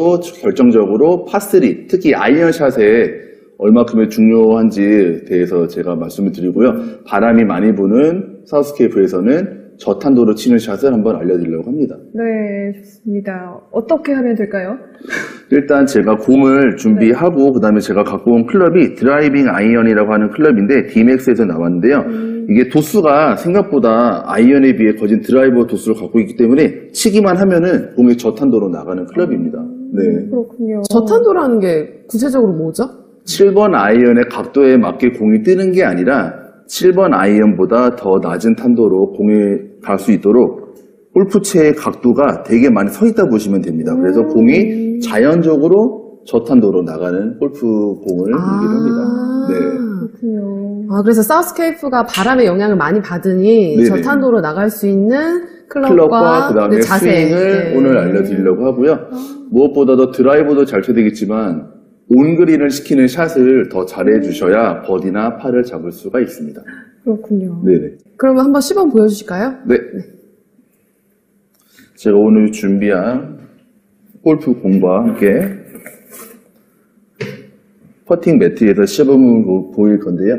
또 결정적으로 파3 특히 아이언샷에 얼마큼의 중요한지에 대해서 제가 말씀을 드리고요. 바람이 많이 부는 사우스케이프에서는 저탄도로 치는 샷을 한번 알려드리려고 합니다. 네, 좋습니다. 어떻게 하면 될까요? 일단 제가 공을 준비하고 그다음에 제가 갖고 온 클럽이 driving iron이라고 하는 클럽인데 디맥스에서 나왔는데요. 이게 도수가 생각보다 아이언에 비해 거진 드라이버 도수를 갖고 있기 때문에 치기만 하면은 공이 저탄도로 나가는 클럽입니다. 네. 그렇군요. 저탄도라는 게 구체적으로 뭐죠? 7번 아이언의 각도에 맞게 공이 뜨는 게 아니라 7번 아이언보다 더 낮은 탄도로 공에 갈수 있도록 골프채의 각도가 되게 많이 서 있다 보시면 됩니다. 그래서 공이 자연적으로 저탄도로 나가는 골프 공을 얘기를 합니다. 네. 그렇군요. 아, 그래서 사우스케이프가 바람의 영향을 많이 받으니 네네. 저탄도로 나갈 수 있는 클럽과, 그다음에 네, 자세. 스윙을 네. 오늘 알려드리려고 하고요. 무엇보다도 드라이버도 잘 쳐야 되겠지만 온그린을 시키는 샷을 더 잘해 주셔야 버디나 파를 잡을 수가 있습니다. 그렇군요. 네네. 그러면 한번 시범 보여주실까요? 네. 제가 오늘 준비한 골프 공과 함께 퍼팅 매트에서 시범을 보- 보일 건데요.